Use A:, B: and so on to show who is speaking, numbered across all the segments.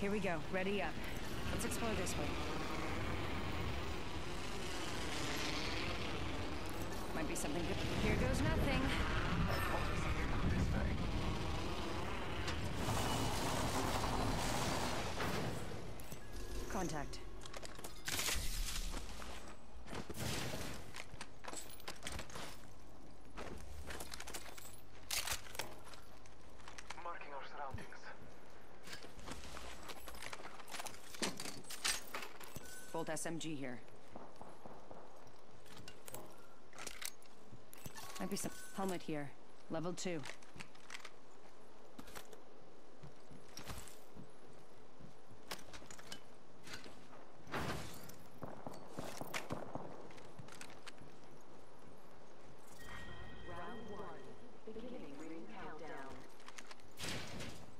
A: Here we go. Ready up. Let's explore this way. Might be something good. Here goes nothing. Contact. Bolt SMG here. Might be some helmet here. Level two.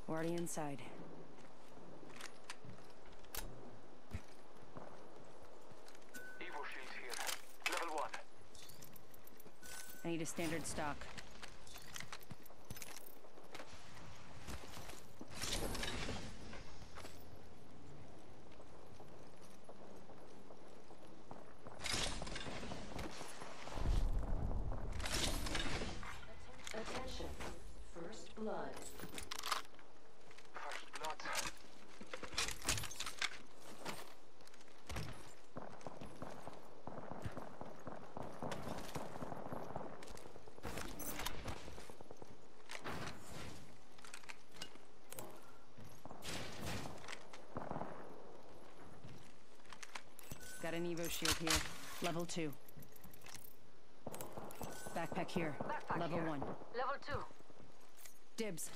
A: We're Already inside.
B: Evo shield here. Level one.
A: I need a standard stock. An Evo shield here. Level two. Backpack here.
C: Backpack
A: Level
C: here.
A: one.
C: Level two.
A: Dibs.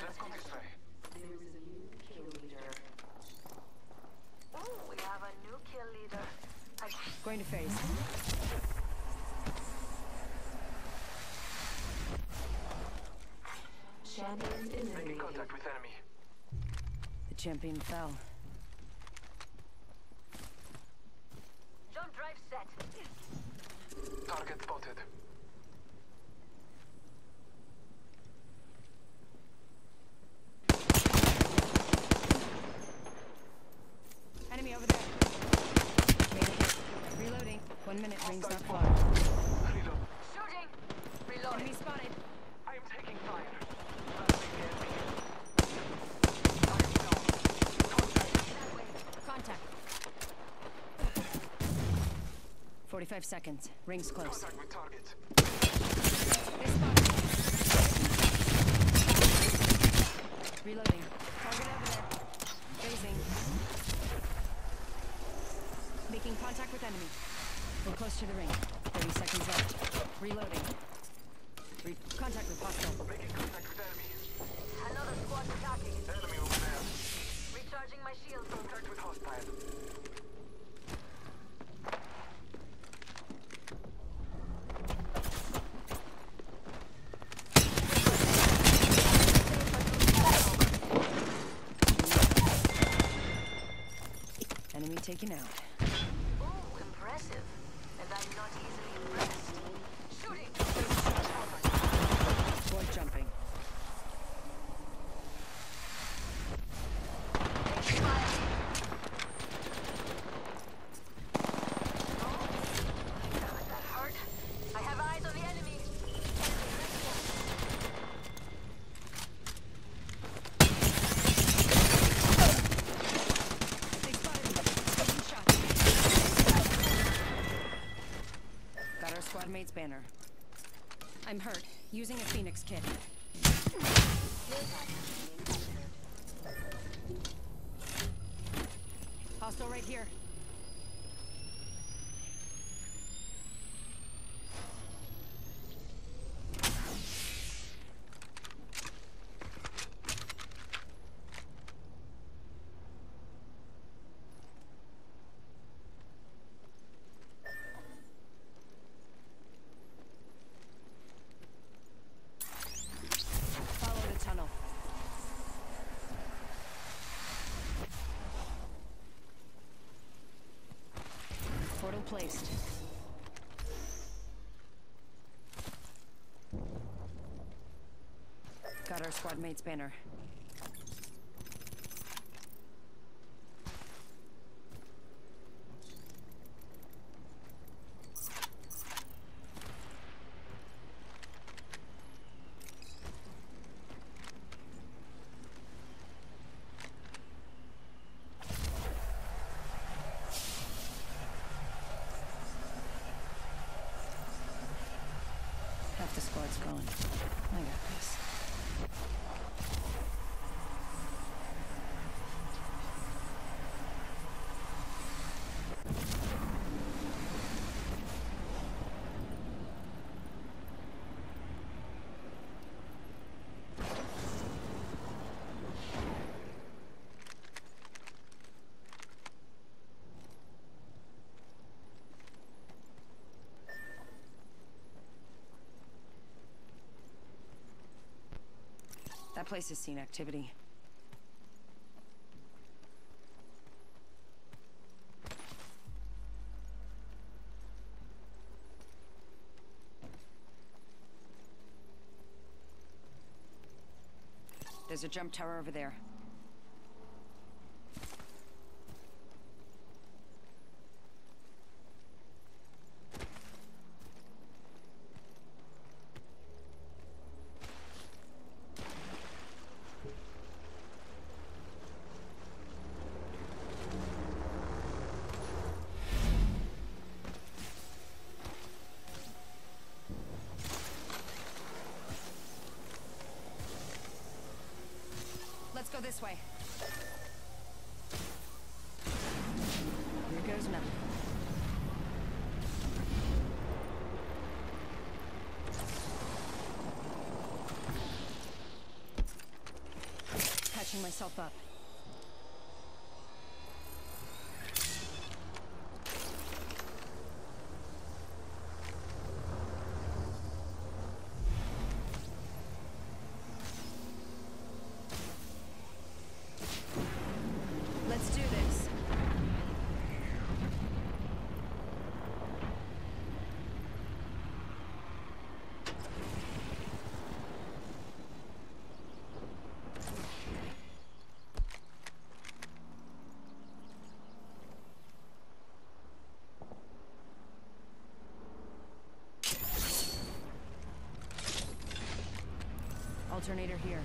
B: Let's go this way.
C: There is a new kill leader. Oh, we have a new kill leader. I
A: Going to phase.
C: Champion
B: Making
C: eliminated.
B: contact with enemy.
A: The champion fell.
C: Jump drive set.
B: Target spotted.
A: Enemy over there. Made it. Reloading. One minute. Rings not far.
B: Reload.
C: Shooting. Reloading.
A: Enemy spotted.
B: I am taking fire. Blasting the enemy. I am down. Contact.
A: Contact. 45 seconds. Rings close.
B: Contact with target.
A: Reloading. Target over there. Phasing. Making contact with enemy. We're close to the ring. 30 seconds left. Reloading. Re- contact with hostile.
B: Making contact with enemy.
C: Another squad attacking.
B: Enemy over there.
C: Recharging my shield.
B: Contact with hostile.
A: Enemy taken out.
C: Ooh, impressive. And I'm not easily impressed. Shooting.
A: Board jumping.
C: Taking fire. God, that hurt. I have eyes on the enemy.
A: They spotted me. Taking shots. Got our squad mate's banner. I'm hurt. Using a Phoenix kit. Hostile right here. Placed. Got our squad mate's banner. Half the squad's gone. I got this. That place has seen activity. There's a jump tower over there. Let's go this way. Goes nothing. Catching myself up. Let's do this. Alternator here.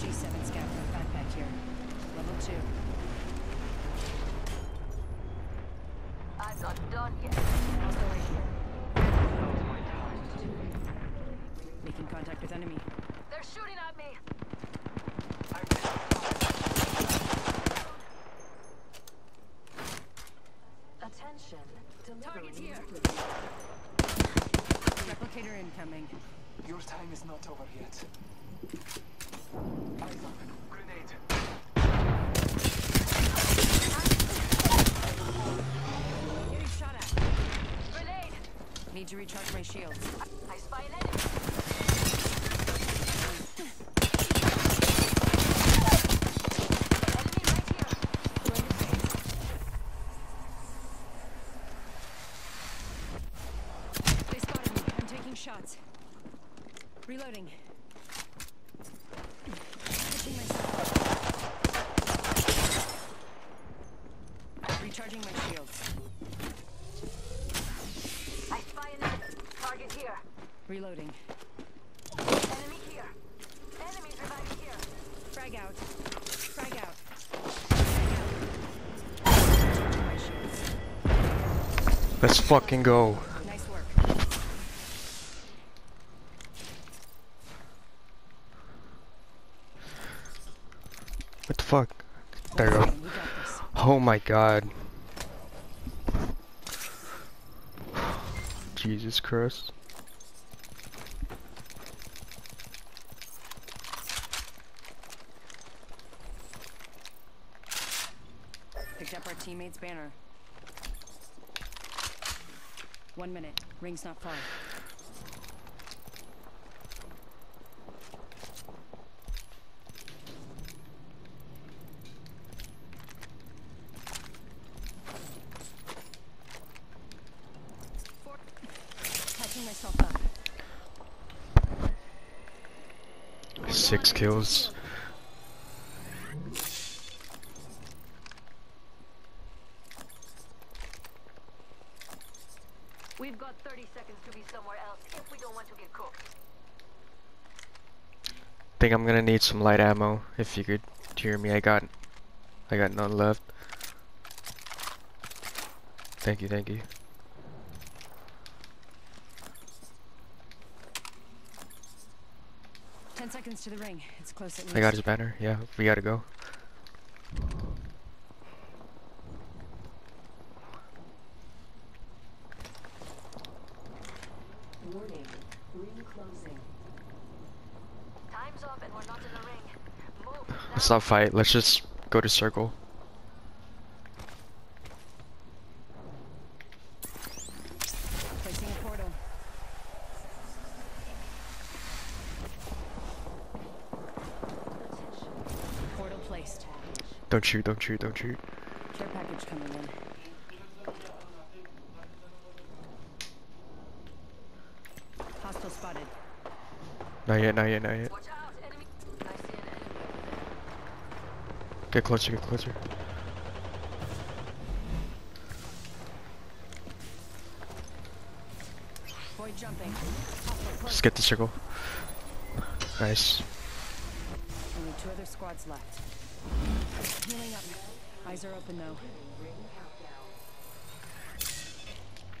A: G7 scout backpack here. Level 2.
C: I'm not done yet.
A: Hostile right here. Making contact with enemy.
C: They're shooting at me. Attention.
A: Target here. Replicator incoming.
B: Your time is not over yet. Eyes up. Grenade.
A: Getting shot at.
C: Grenade.
A: Need to recharge my shields.
C: I spy an enemy. Enemy right here.
A: They spotted me. I'm taking shots. Reloading. Catching myself up. Recharging my shields.
C: I spy an enemy. Target here.
A: Reloading.
C: Enemy here. Enemies reviving here.
A: Frag out. Frag out. Frag out. Recharging my shields.
D: Let's fucking go. What the fuck? There you go. Oh my god. Jesus Christ.
A: Picked up our teammate's banner. One minute. Ring's not far.
D: Six kills.
C: I
D: think I'm gonna need some light ammo. If you could hear me, I got, I got none left. Thank you, thank you.
A: Ten seconds to the ring. It's close.
D: I got his banner. Yeah, we gotta go.
A: Warning. Ring closing.
C: Time's up and we're not in the ring. Move.
D: Let's not fight. Let's just go to circle.
A: Placing a portal. Portal placed.
D: Don't shoot, don't shoot, don't shoot.
A: Care package coming in. Hostile spotted.
D: Not yet, not yet, not yet.
C: Watch out, enemy. I see an enemy.
D: Get closer, get closer.
A: Void jumping.
D: Just get the circle. Nice.
A: Only two other squads left. Healing up. Eyes are open though.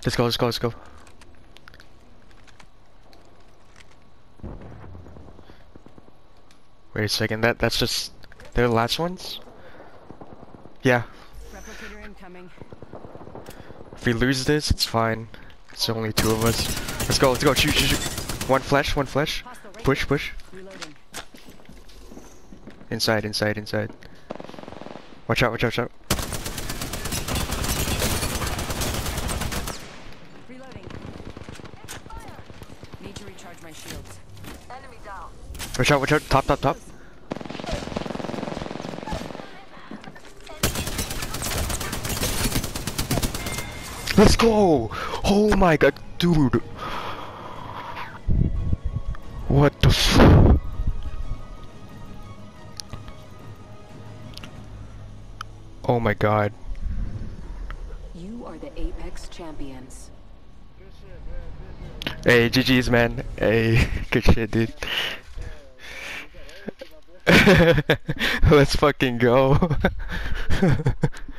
D: Let's go, let's go, let's go. Wait a second, that that's just they're the last ones? Yeah.
A: Replicator incoming.
D: If we lose this, it's fine. It's only two of us. Let's go, let's go, shoot, shoot, shoot. One flash, one flash. Push, push.
A: Reloading.
D: Inside, inside, inside. Watch out, watch out, watch out.
A: Reloading. Need to recharge my shields.
C: Enemy down.
D: Watch out, watch out. Top, top, top. Let's go! Oh my god, dude! What the f- Oh my god.
A: You are the Apex champions.
D: Hey, GG's man. Hey, good shit, dude. Let's fucking go.